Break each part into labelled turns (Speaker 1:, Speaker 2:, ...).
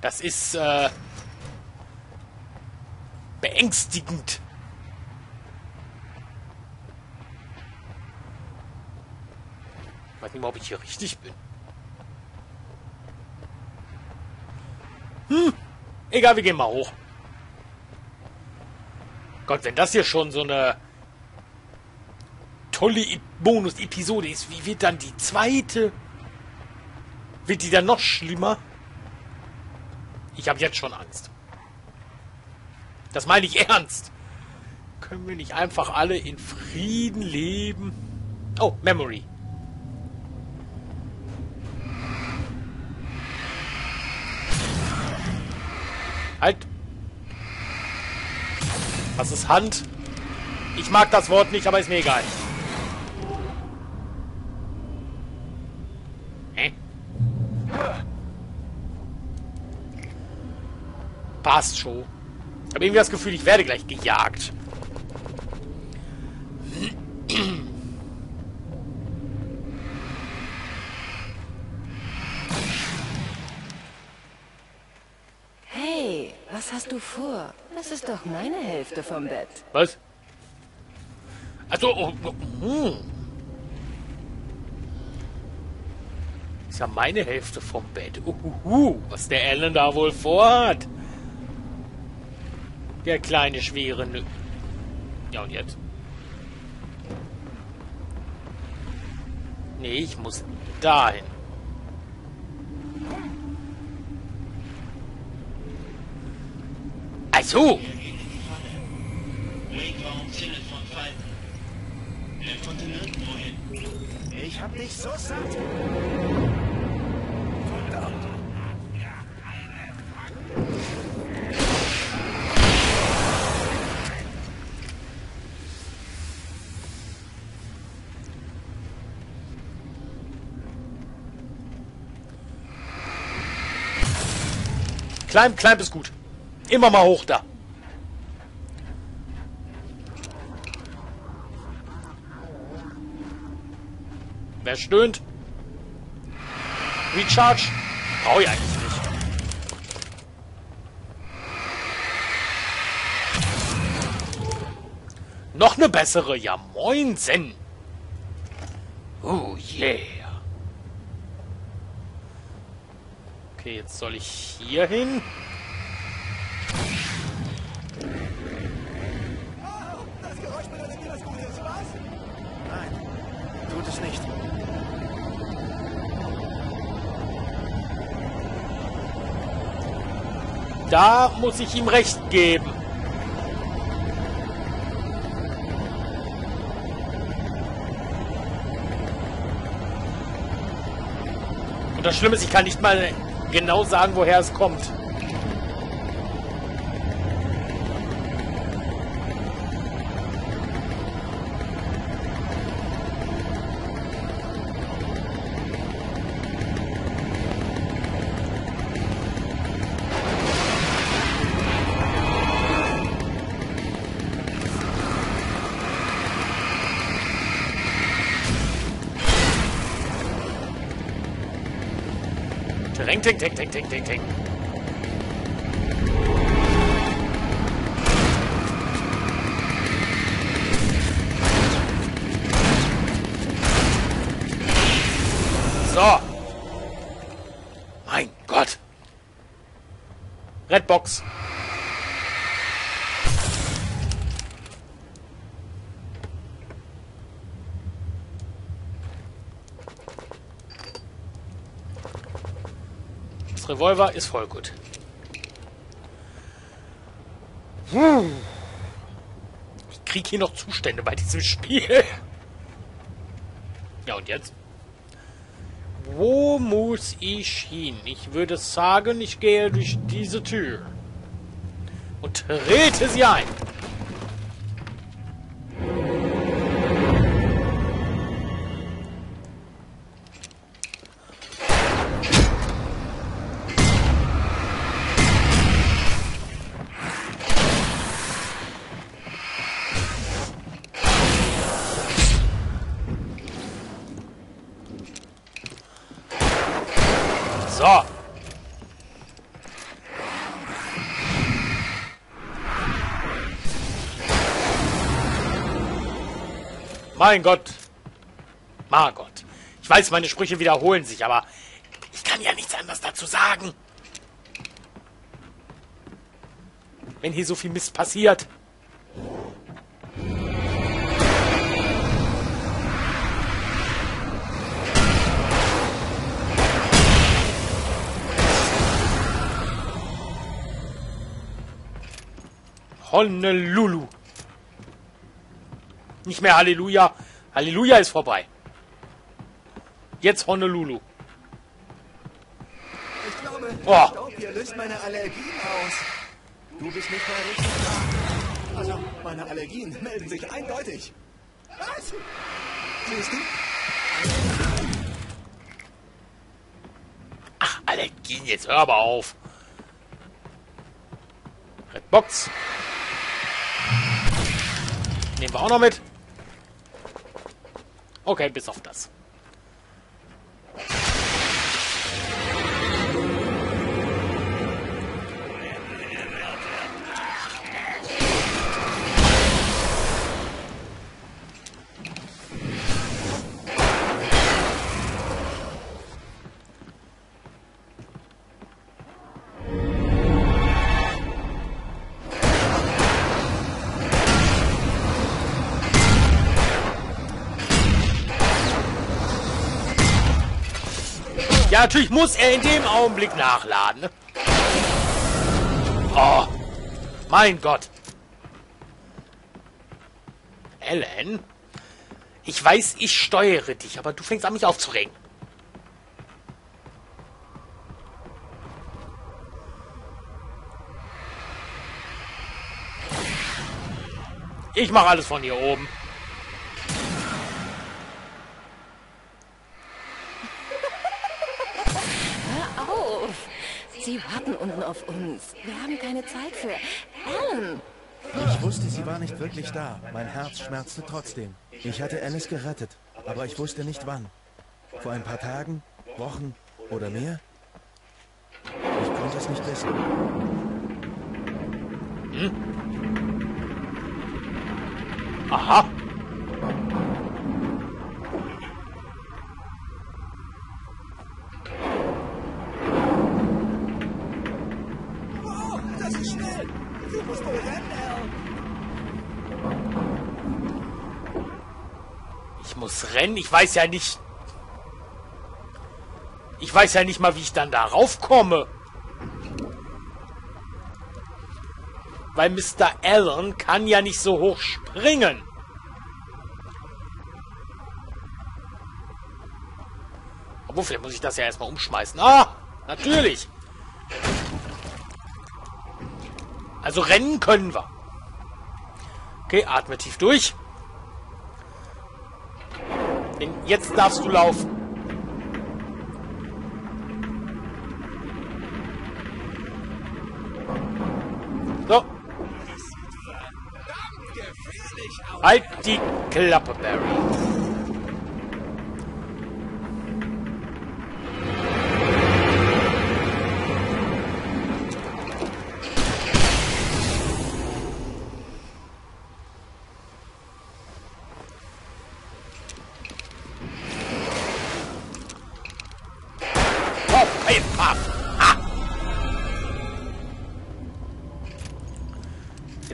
Speaker 1: Das ist, äh, beängstigend. Ich weiß nicht mal, ob ich hier richtig bin. Hm, egal, wir gehen mal hoch. Gott, wenn das hier schon so eine tolle Bonus-Episode ist, wie wird dann die zweite? Wird die dann noch schlimmer? Ich habe jetzt schon Angst. Das meine ich ernst. Können wir nicht einfach alle in Frieden leben? Oh, Memory. Halt. Was ist Hand? Ich mag das Wort nicht, aber ist mir egal. Hä? Passt schon. Ich habe irgendwie das Gefühl, ich werde gleich gejagt.
Speaker 2: Hey, was hast du vor? Das ist doch meine Hälfte vom Bett.
Speaker 1: Was? Also, oh, oh, hm. Ist ja meine Hälfte vom Bett. Uhuhu, was der Alan da wohl vorhat. Der kleine, schwere Nü Ja, und jetzt? Nee, ich muss dahin. Also!
Speaker 3: Ich hab dich so satt.
Speaker 1: Climb, Climb ist gut. Immer mal hoch da. Wer stöhnt? Recharge? Brauche ich eigentlich nicht. Noch eine bessere. Ja, moinsen. Oh yeah. Okay, jetzt soll ich hier hin.
Speaker 3: Das Geräusch bedeutet dir was Gutes, was? Nein, tut es nicht.
Speaker 1: Da muss ich ihm recht geben. Und das Schlimme ist, ich kann nicht mal genau sagen, woher es kommt. Ting, ting, ting, ting, ting, ting, ting. So. Mein Gott. Redbox. Revolver ist voll gut. Hm. Ich krieg hier noch Zustände bei diesem Spiel. Ja, und jetzt? Wo muss ich hin? Ich würde sagen, ich gehe durch diese Tür. Und trete sie ein. Mein Gott. Margot. Ich weiß, meine Sprüche wiederholen sich, aber ich kann ja nichts anderes dazu sagen. Wenn hier so viel Mist passiert. Honolulu. Nicht mehr Halleluja. Halleluja ist vorbei. Jetzt Honolulu.
Speaker 3: Ich glaube,
Speaker 1: Oh.
Speaker 3: Staub hier löst meine Allergien aus. Du bist nicht mehr richtig. Also, meine Allergien melden sich eindeutig. Was? Siehst du?
Speaker 1: Ach, Allergien, jetzt hör aber auf. Redbox. Nehmen wir auch noch mit. Okay, bis auf das. Natürlich muss er in dem Augenblick nachladen. ne? Oh, mein Gott. Ellen? Ich weiß, ich steuere dich, aber du fängst an, mich aufzuregen. Ich mache alles von hier oben.
Speaker 2: Sie warten unten auf uns. Wir haben keine Zeit für Alan.
Speaker 4: Ich wusste, sie war nicht wirklich da. Mein Herz schmerzte trotzdem. Ich hatte Alice gerettet, aber ich wusste nicht wann. Vor ein paar Tagen, Wochen oder mehr? Ich konnte es nicht wissen.
Speaker 1: Aha.
Speaker 3: Oh, das ist schnell. Du musst wohl rennen, Al.
Speaker 1: Ich muss rennen. Ich weiß ja nicht. Ich weiß ja nicht mal, wie ich dann darauf komme. Weil Mr. Allen kann ja nicht so hoch springen. Obwohl, vielleicht muss ich das ja erstmal umschmeißen. Ah, natürlich. Also rennen können wir. Okay, atme tief durch. Denn jetzt darfst du laufen. So. Halt die Klappe, Barry.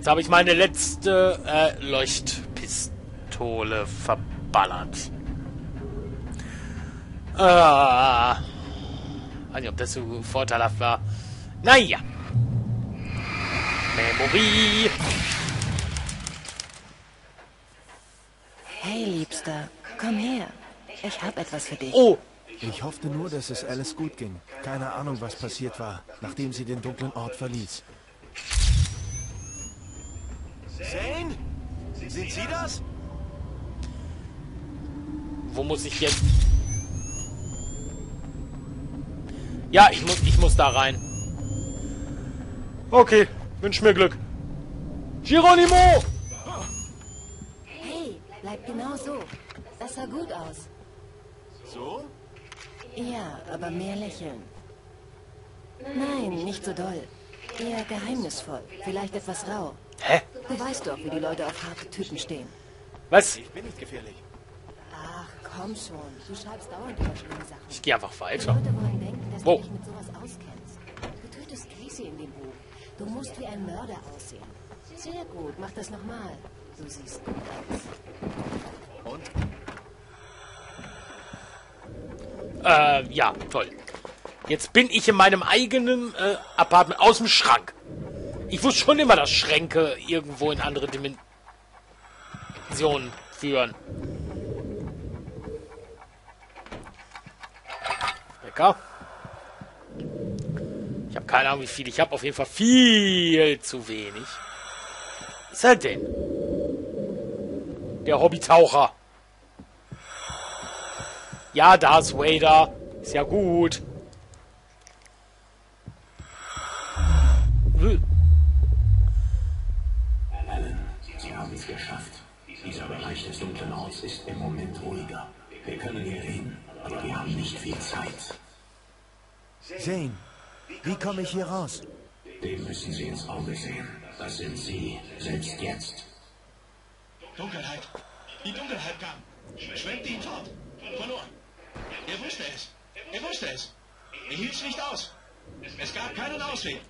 Speaker 1: Jetzt habe ich meine letzte äh, Leuchtpistole verballert. Ah. Weiß nicht, ob das so vorteilhaft war. Naja. Memory.
Speaker 2: Hey, Liebster, komm her. Ich hab etwas für dich.
Speaker 1: Oh,
Speaker 4: Ich hoffte nur, dass es Alice gut ging. Keine Ahnung, was passiert war, nachdem sie den dunklen Ort verließ.
Speaker 3: Zane? Sind Sie das?
Speaker 1: wo muss ich jetzt? Ja, ich muss, ich muss da rein. Okay, wünsch mir Glück. Geronimo!
Speaker 2: Hey, bleib genau so. Das sah gut aus.
Speaker 3: So?
Speaker 2: Ja, aber mehr lächeln. Nein, nicht so doll. Eher geheimnisvoll. Vielleicht etwas rau.
Speaker 1: Hä?
Speaker 2: Du weißt doch, wie die Leute auf harte Typen stehen.
Speaker 1: Was?
Speaker 3: Ich bin nicht gefährlich.
Speaker 2: Ach, komm schon. Du schreibst dauernd über schlimme Sachen.
Speaker 1: Ich gehe einfach
Speaker 2: Die
Speaker 1: weiter.
Speaker 2: Leute wollen denken, dass
Speaker 1: Wo?
Speaker 2: du dich mit sowas auskennst. Du tötest Casey in dem Buch. Du musst wie ein Mörder aussehen. Sehr gut, mach das nochmal. Du siehst gut aus.
Speaker 3: Und?
Speaker 1: Äh, ja, toll. Jetzt bin ich in meinem eigenen äh, Apartment aus dem Schrank. Ich wusste schon immer, dass Schränke irgendwo in andere Dimensionen führen. Lecker. Ich habe keine Ahnung, wie viel ich habe. Auf jeden Fall viel zu wenig. Was ist er denn? Der Hobbytaucher. Ja, Darth Vader. Ist ja gut.
Speaker 4: Zane, wie komme ich hier raus?
Speaker 5: Dem müssen Sie ins Auge sehen. Das sind Sie, selbst jetzt.
Speaker 6: Dunkelheit. Die Dunkelheit kam. Schwenkte ihn fort. Verloren. Er wusste es. Er wusste es. Er hielt es nicht aus. Es gab keinen Ausweg.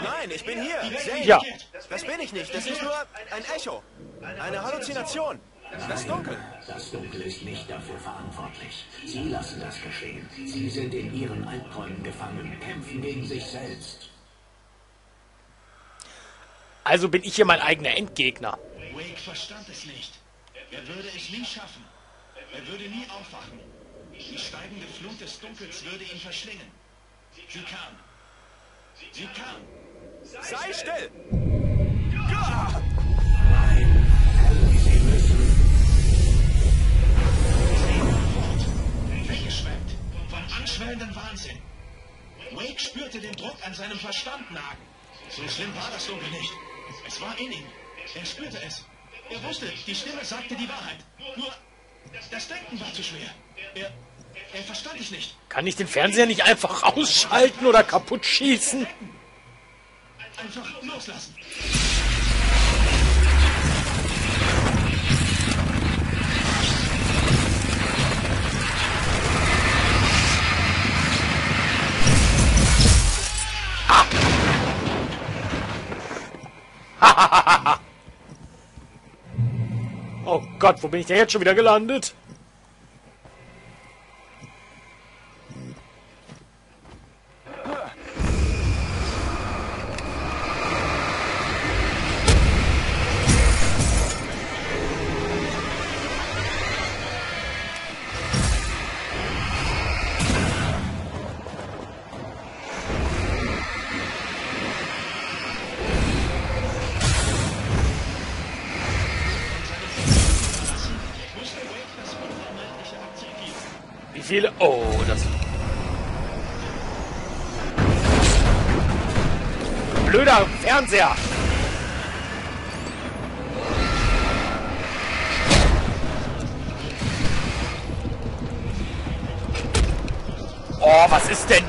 Speaker 3: Nein, ich bin hier. Zane.
Speaker 1: Ja.
Speaker 3: Das bin ich nicht. Das ist nur ein Echo. Eine Halluzination. Das Dunkel.
Speaker 5: Das Dunkel ist nicht dafür verantwortlich. Sie lassen das geschehen. Sie sind in Ihren Albträumen gefangen, kämpfen gegen sich selbst.
Speaker 1: Also bin ich hier mein eigener Endgegner.
Speaker 6: Wake verstand es nicht. Er würde es nie schaffen. Er würde nie aufwachen. Die steigende Flut des Dunkels würde ihn verschlingen. Sie kam. Sie kam.
Speaker 3: Sei still.
Speaker 6: Vom anschwellenden Wahnsinn. Wake spürte den Druck an seinem Verstand nagen. So schlimm war das Dunkel nicht. Es war in ihm. Er spürte es. Er wusste, die Stimme sagte die Wahrheit. Nur, das Denken war zu schwer. Er, er verstand es nicht.
Speaker 1: Kann ich den Fernseher nicht einfach ausschalten oder kaputt schießen?
Speaker 6: Einfach loslassen.
Speaker 1: Oh Gott, wo bin ich denn jetzt schon wieder gelandet? Viele? Oh, das. Blöder Fernseher! Oh, was ist denn?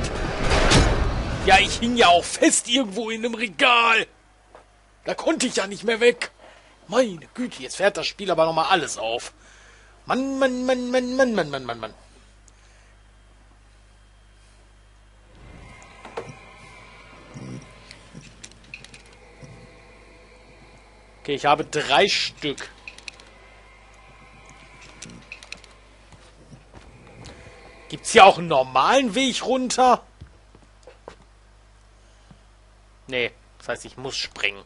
Speaker 1: Ja, ich hing ja auch fest irgendwo in einem Regal. Da konnte ich ja nicht mehr weg. Meine Güte, jetzt fährt das Spiel aber nochmal alles auf. Mann, Mann, Mann, Mann, Mann, Mann, Mann, Mann, Mann. Okay, ich habe drei Stück. Gibt's hier auch einen normalen Weg runter? Nee, das heißt, ich muss springen.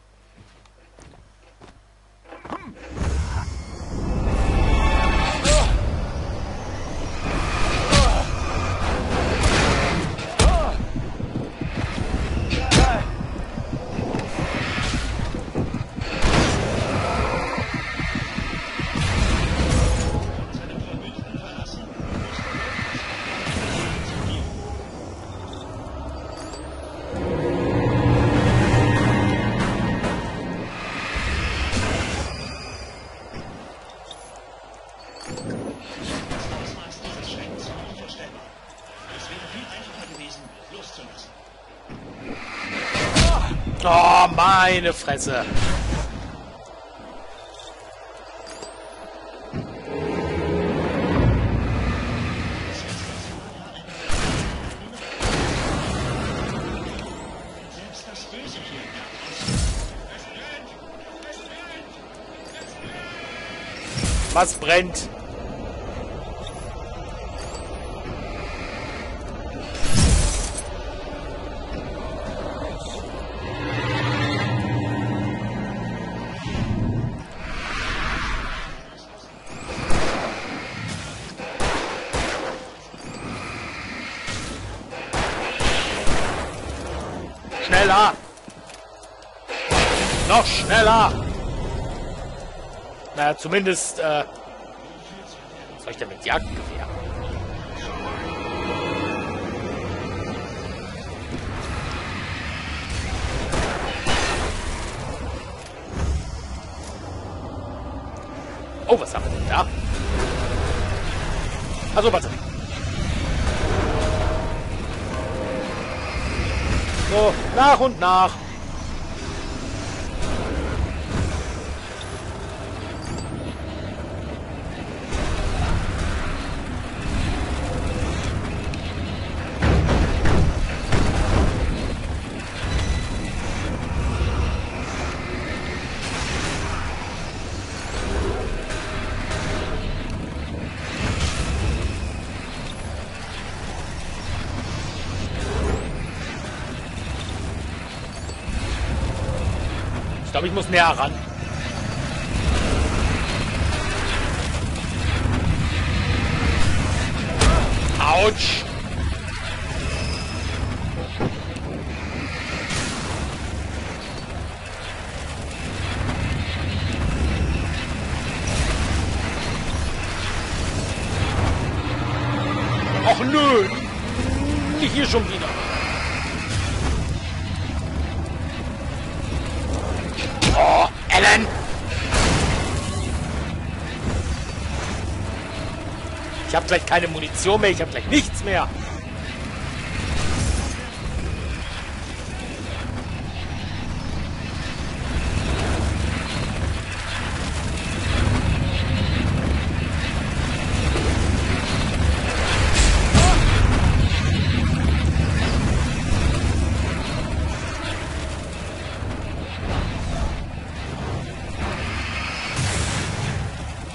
Speaker 1: Meine Fresse. Was brennt? Zumindest, äh... Was soll ich denn mit Jagdgewehr? Oh, was haben wir denn da? Also, warte. So, nach und nach. Glaube, ich muss näher ran. Autsch! Habe gleich keine Munition mehr, ich habe gleich nichts mehr.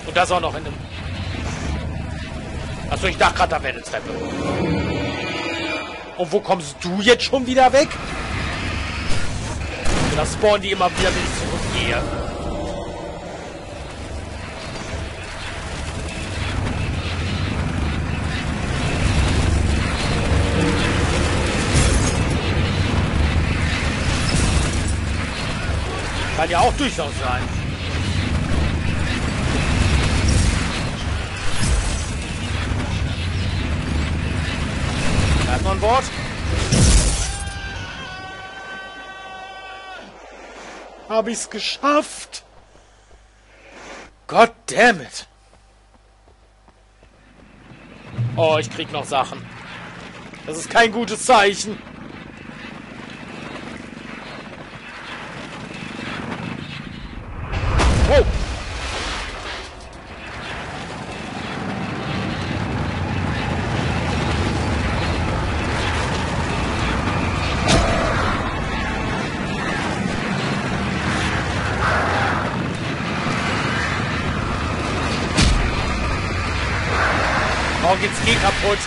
Speaker 1: Und das auch noch in. Achso, ich dachte gerade, eine Treppe. Und wo kommst du jetzt schon wieder weg? Da spawnen die immer wieder, wenn ich zurückgehe. Kann ja auch durchaus sein. Bord. Hab ich's geschafft? God damn it. Oh, ich krieg noch Sachen. Das ist kein gutes Zeichen. Oh. Oh, geht's eh kaputt.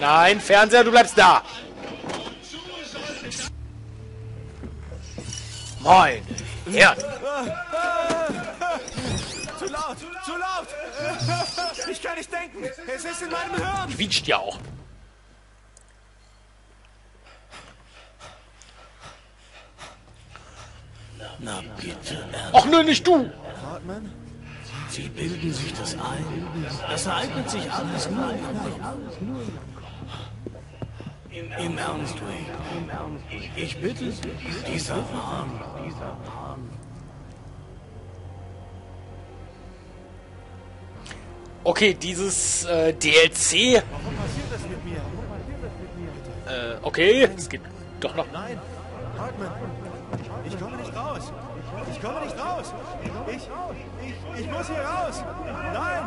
Speaker 1: Nein, Fernseher, du bleibst da. Moin. Herren.
Speaker 7: Zu laut, zu laut! Ich kann nicht denken. Es ist in meinem Hirn.
Speaker 1: Quietscht ja auch.
Speaker 6: Na bitte,
Speaker 1: Ach nö, nicht du.
Speaker 3: Hartmann?
Speaker 6: Sie bilden sich das ein. Das ereignet sich alles nur im, Ernst, Wade. Ich bitte Sie, dieser Wahn.
Speaker 1: Okay, dieses äh, DLC.
Speaker 3: Warum passiert das mit mir?
Speaker 1: Äh, okay, es geht doch noch.
Speaker 3: Nein, Hartmann. Ich komme nicht raus. Ich komme nicht raus. Ich, ich, ich muss hier raus. Nein,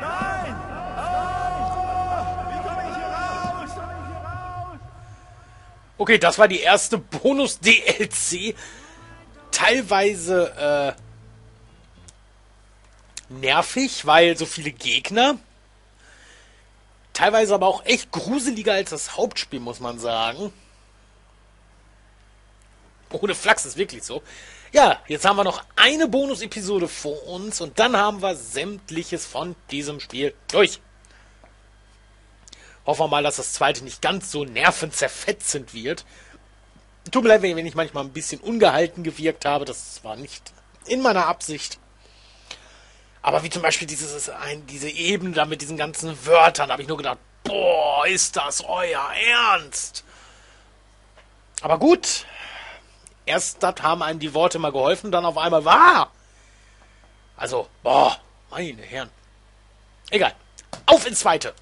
Speaker 3: nein, nein.
Speaker 1: Okay, das war die erste Bonus-DLC. Teilweise äh, nervig, weil so viele Gegner. Teilweise aber auch echt gruseliger als das Hauptspiel, muss man sagen. Ohne Flachs ist wirklich so. Ja, jetzt haben wir noch eine Bonus-Episode vor uns und dann haben wir sämtliches von diesem Spiel durch. Hoffen wir mal, dass das zweite nicht ganz so nervenzerfetzend wird. Tut mir leid, wenn ich manchmal ein bisschen ungehalten gewirkt habe. Das war nicht in meiner Absicht. Aber wie zum Beispiel dieses, diese Ebene da mit diesen ganzen Wörtern, da habe ich nur gedacht, boah, ist das euer Ernst? Aber gut, erst haben einem die Worte mal geholfen, dann auf einmal war. Also, boah, meine Herren. Egal. Auf ins Zweite.